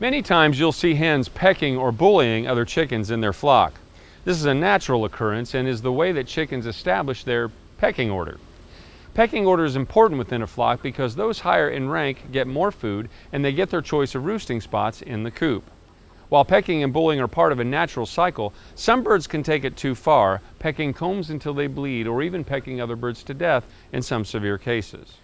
Many times you'll see hens pecking or bullying other chickens in their flock. This is a natural occurrence and is the way that chickens establish their pecking order. Pecking order is important within a flock because those higher in rank get more food and they get their choice of roosting spots in the coop. While pecking and bullying are part of a natural cycle, some birds can take it too far, pecking combs until they bleed or even pecking other birds to death in some severe cases.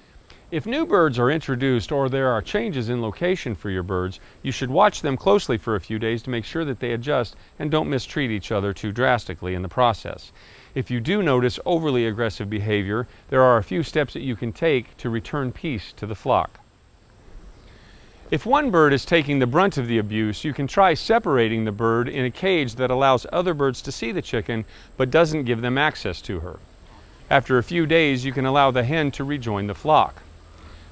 If new birds are introduced or there are changes in location for your birds, you should watch them closely for a few days to make sure that they adjust and don't mistreat each other too drastically in the process. If you do notice overly aggressive behavior, there are a few steps that you can take to return peace to the flock. If one bird is taking the brunt of the abuse, you can try separating the bird in a cage that allows other birds to see the chicken but doesn't give them access to her. After a few days, you can allow the hen to rejoin the flock.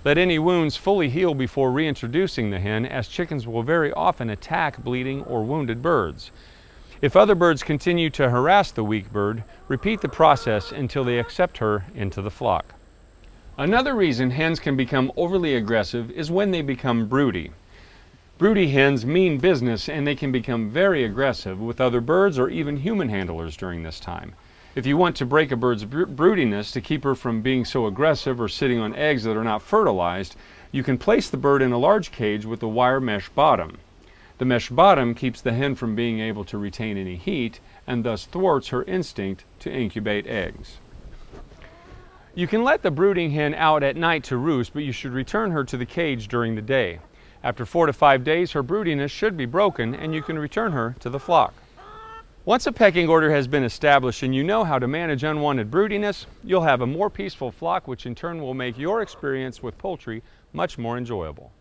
Let any wounds fully heal before reintroducing the hen, as chickens will very often attack bleeding or wounded birds. If other birds continue to harass the weak bird, repeat the process until they accept her into the flock. Another reason hens can become overly aggressive is when they become broody. Broody hens mean business and they can become very aggressive with other birds or even human handlers during this time. If you want to break a bird's broodiness to keep her from being so aggressive or sitting on eggs that are not fertilized, you can place the bird in a large cage with a wire mesh bottom. The mesh bottom keeps the hen from being able to retain any heat and thus thwarts her instinct to incubate eggs. You can let the brooding hen out at night to roost, but you should return her to the cage during the day. After four to five days, her broodiness should be broken and you can return her to the flock. Once a pecking order has been established and you know how to manage unwanted broodiness, you'll have a more peaceful flock which in turn will make your experience with poultry much more enjoyable.